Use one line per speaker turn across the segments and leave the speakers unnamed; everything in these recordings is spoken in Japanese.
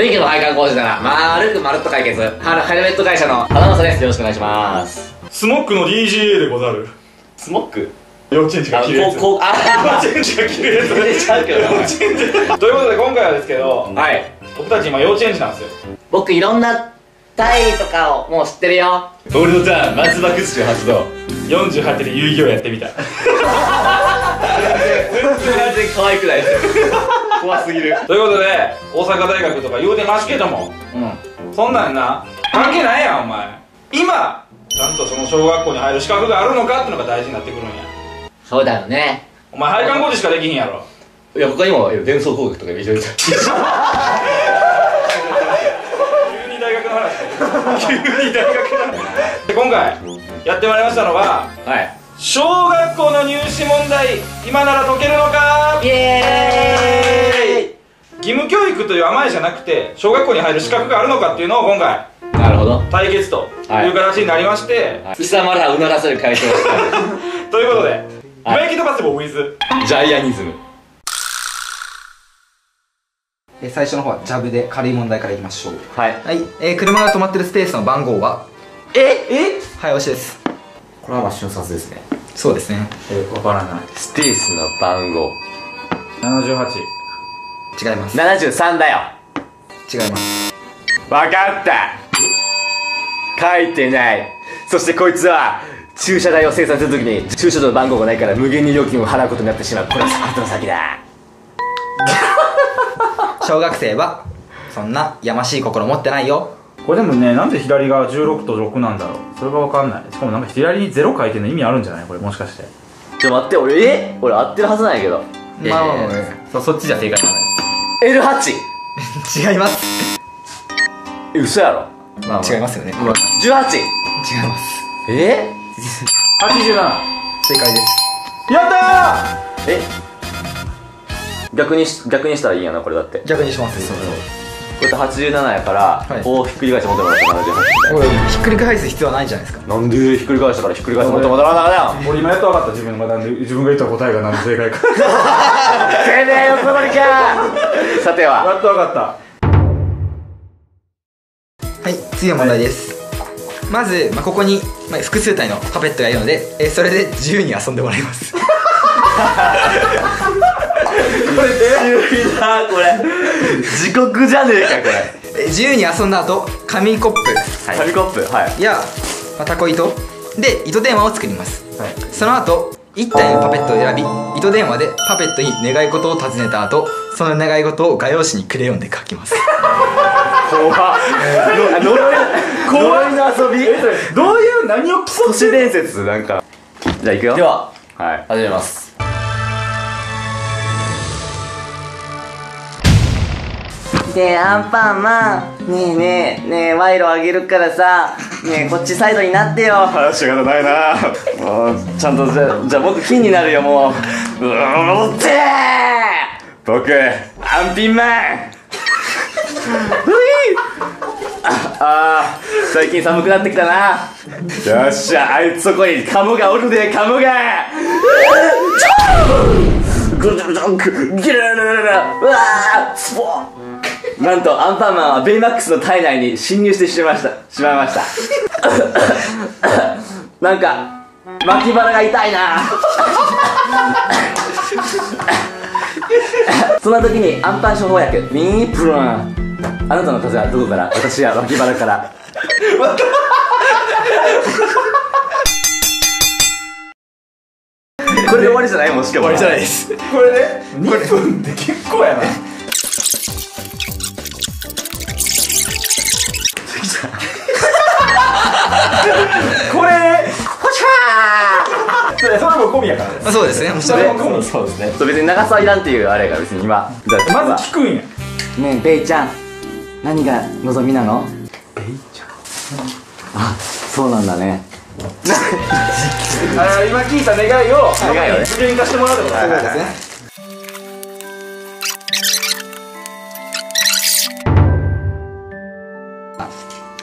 電気の配管工事なら、まるくまるっと解決。はヘルメット会社の花正です。よろしくお願いします。
スモックの DGA でござる
スモック？
幼稚園児が
あ、
着るやつ
こう、こう、あ、
幼稚園児が着るやつ
出ちゃうけどな。
ということで今回はですけど
はい。
僕たち今幼稚園児なんですよ
僕いろんな体位とかをもう知ってるよ。
ゴールドターン松葉崩しを発動
48で遊戯王やってみた
全然可愛くないですよ。
怖すぎる
ということで大阪大学とか言うてますけども
うん。
そんなんな関係ないやんお前今ちゃんとその小学校に入る資格があるのかってのが大事になってくるんや
そうだよね。
お前配管工事しかできひんやろ
いや、他にも、伝送工学とかいろいろ。
急に大学の話急に大学の話で今回やってまいりましたのが
はい。
小学校の入試問題今なら解けるのか？
イエ
義務教育という甘いじゃなくて小学校に入る資格があるのかっていうのを今回
なるほど。
対決と
はい
いう形になりまして、
貴様らをうならせる回答
ということで、
はい。
メイキットパスボーウィズ
た。ジャイアニズム。
えー最初の方はジャブで軽い問題からいきましょう。
はい。
はい、えー車が止まってるスペースの番号は？
え？え？
はい押しです。
これはまあ瞬殺ですね。
そうですね。
えー、わからない。
スペースの番号。
78
違います。
73だよ。
違います。
わかった。書いてない。そしてこいつは駐車代を生産するときに駐車場の番号がないから無限に料金を払うことになってしまう。これは後の先だ。
小学生はそんなやましい心持ってないよ。
これでもねなんで左が16と6なんだろう。それがわかんない。しかもなんか左に0書いてるの意味あるんじゃない？これもしかして。
ちょ待って俺え？俺合ってるはずなんやけど。
まあまあまあ。
そそっちじゃ正解
L8
違います。
え嘘やろ？
すまあ、まあ、
違いますよね。違い
18!
ます。
え
？87
正解です。
やった
え？逆にし逆にしたらいいんやなこれだって。こ
逆にします。
うやって87やから、
はい。
こうひっくり返して元もらった78みたい
おいひっくり返す必要はないじゃないですか。
ななんでひっくり返したからひっくり返して元もらわなあかん
俺今やっと分かった自分がなんで自分が言った答えがなんで正解か。
てめえよそのりか。さては。
やっと分かった。
はい次の問題です。まず、まあ、ここに、まあ、複数体のパペットがいるので、えーそれで自由に遊んでもらいます
急いなこれ。地獄じゃねえかこれ。
えー自由に遊んだ後紙コップ。
紙コップはい。
や、まあ、タコ糸。で糸電話を作ります、
はい。
その後1体のパペットを選び糸電話でパペットに願い事を尋ねた後その願い事を画用紙にクレヨンで書きます。
怖っ。の呪い呪いの遊び？
どういう何を競
都市伝説なんか。じゃあいくよ。
では
はい。
始めます
ねえアンパンマン。ねえねえねえ賄賂あげるからさ。ねえこっちサイドになってよ。
話し方ないな。ちゃんとじゃじゃあ僕金になるよもう。うーんって。僕アンピンマン。ああー最近寒くなってきたな。よっしゃあいつそこにカモがおるでカモが。うわースポーなんとアンパンマンはベイマックスの体内に侵入してしまいました。しまいました。なんか脇腹が痛いな。そんな時にアンパン処方薬ミープロン。あなたの風邪はどこから？私は脇腹から。これで終わりじゃない？もんしかも。終わりじゃないです。
これね2分って結構やなも込みやからね
まあそうですね。
それも込み
そうですね。そう別に長さはいらんっていうあれが別に今
まず聞くんや。
ねえベイちゃん何が望みなの？
ベイちゃん。
あそうなんだね。
あ今聞いた願いを
願いをね。
実現化してもらうってこと？
そうですね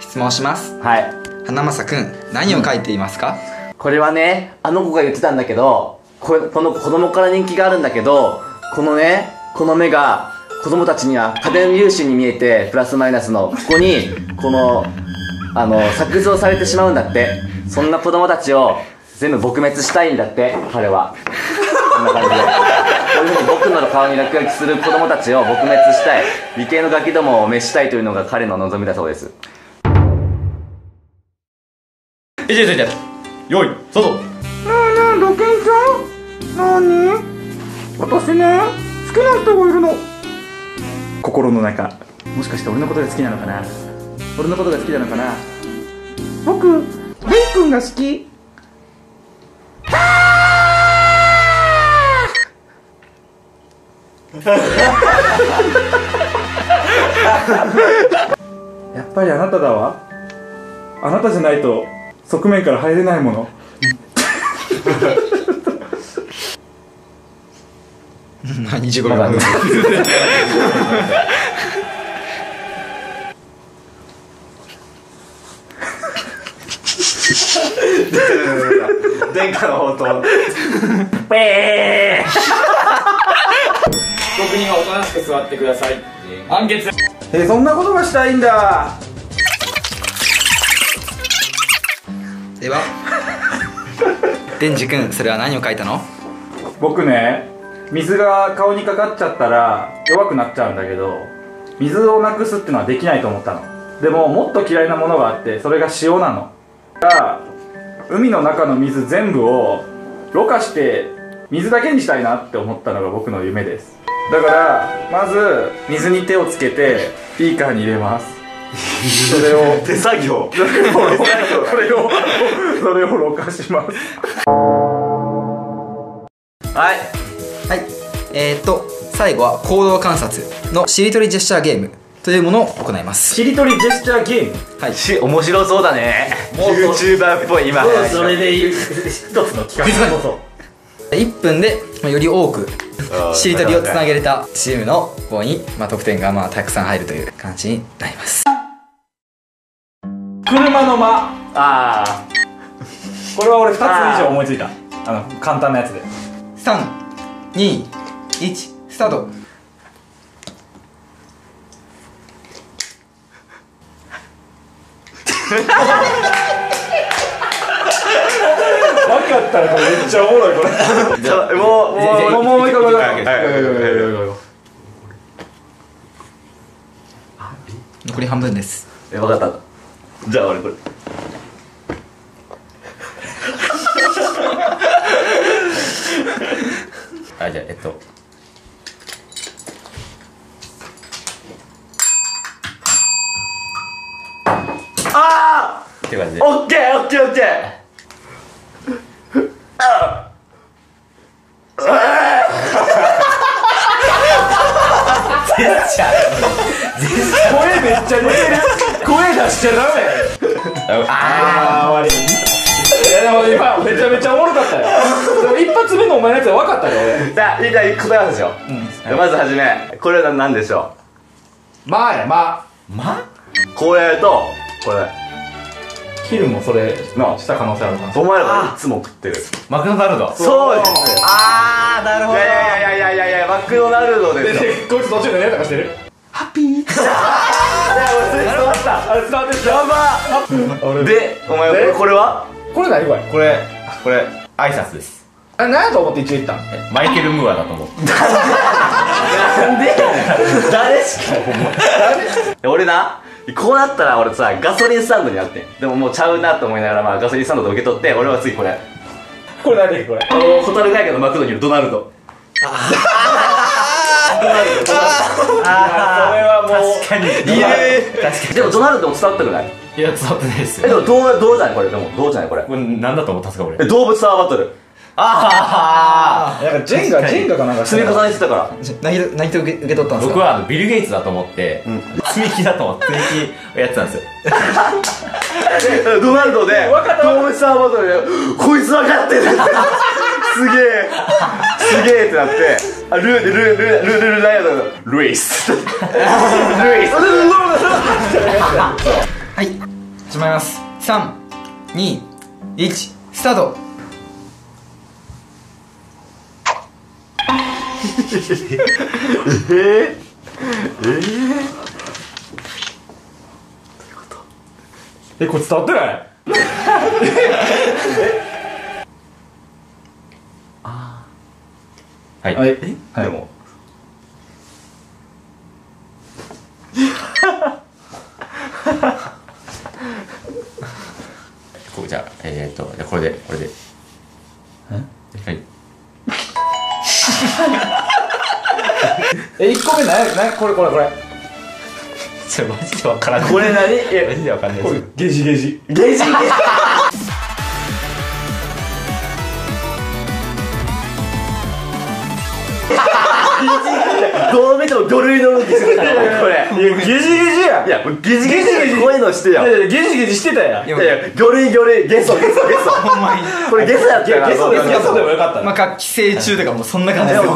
質問します。
はい。
花正くん何を書いていますか、
これはねあの子が言ってたんだけどここの子供から人気があるんだけどこのねこの目が
子供たちには家電粒子に見えてプラスマイナスのここにこのあの削除されてしまうんだって。そんな子供たちを全部撲滅したいんだって彼は。こんな感じで。こういうふうに僕の顔に落書きする子供たちを撲滅したい。理系のガキどもを滅したいというのが彼の望みだそうです。
いけいけいけよい外
ねえロケンちゃん？何私ね好きな人がいるの。
心の中もしかして俺のことが好きなのかな？俺のことが好きなのかな？僕レイ君が好き。やっぱりあなただわ。あなたじゃないと側面から入れないもの。
何時頃？なんだ
殿下の宝刀。
僕にはおとなしく座ってください。判決
えそんなことがしたいんだ
では。デンジ君それは何を書いたの？
僕ね水が顔にかかっちゃったら弱くなっちゃうんだけど水をなくすってのはできないと思ったの。でももっと嫌いなものがあってそれが塩なの。が海の中の水全部をろ過して水だけにしたいなって思ったのが僕の夢です。だからまず水に手をつけてビーカーに入れます。それを。
手作業。
それをそれをろ過します。
はい。
はい。えー、っと最後は行動観察のしりとりジェスチャーゲームというものを行います。
しりとりジェスチャーゲーム？
はい。
し面白そうだね。YouTuber っぽい今。
それで一つの企画こそ
1分でまあより多くしりとりをつなげれたチームの方に、まあ、得点がまあたくさん入るという感じになります。
車の間。
ああ
これは俺2つ以上思いついた。あの簡単なやつで。
321スタート。
分かったらこれめっちゃおもろいこれ。
ちょもうもう
もうもう一個もう一個
はいはいはいはい
残り半分です。
え分かった。じゃあ俺これ
あじゃあえっと
あ
って感じ。で
あオッケーオッケーオッケー！
声めっちゃ似てる。声出しちゃダメ。ああ終わり。いや今めちゃめちゃおもろかったよ。一発目のお前のやつは分かったよ俺。
じゃあいいじゃあ答え合わせしよう、じゃあまずはじめこれは何でしょ
まあやま
ま
うこれとこれ。
ヒルもそれ
な
した可能性あるかな
お前らがいつも食ってる。
マクドナルド。
そう。ですああなるほど。いやいやいやいやいやいやマクドナルドですよ。
でこいつ途中で何とかしてる。ハッピー？あれ伝わってる。
やば。でお前これこれは？
これ何これ
これこれ挨拶です。
あ何やと思って一応言ったん？
えマイケル・ムーアだと思って
なんで誰しか。俺なこうなったら俺さガソリンスタンドにあってん。でももうちゃうなと思いながら、まあ、ガソリンスタンドで受け取って俺は次これ。
これ何？これ。
あのホタルガイカのマクドにいるド。ナルド
それはもう
確かに。
いや。確かに。でもドナルドも伝わったくない？
いや伝わってないです
えで
よ
もどうどうじゃないこれ？でもどうじゃないこれ？
これ何だと思ったんですか俺
え動物タワーバトル。
あ
なんかジェンガジェンガかなんか
積み重ねてたから。
何と何と受け受け取ったんですか
僕はあのビル・ゲイツだと思って、積み木だと思って積み木をやってたんですよ。
えドナルドで動物タワーバトルでこいつ分かってるすげえ。すげえってなってあルールルルルルルルライアンドルイス。ルイス。
はい始まります。321スタート。
えこれ伝わってない？
はい。
はい
でも、こうじゃあ、えー、っと、じゃあこれで、これで。はい。
え1個目何やこれこれこれ
それマジでわからん。
これ何？え
マジでわかんないです。
ゲジゲジ
ゲジゲジどう見ても魚類の動きしてたよこれ。
いやゲジゲジや。
いやもジゲジ。こういうのしてよ。
いやいやゲジゲジしてたやん
いやいや魚類魚類ゲソゲソゲソ。
ほんまに。
これゲソやったよな
ゲソでゲソでもよかった。
まあ、期生中とかもうそんな感じですよ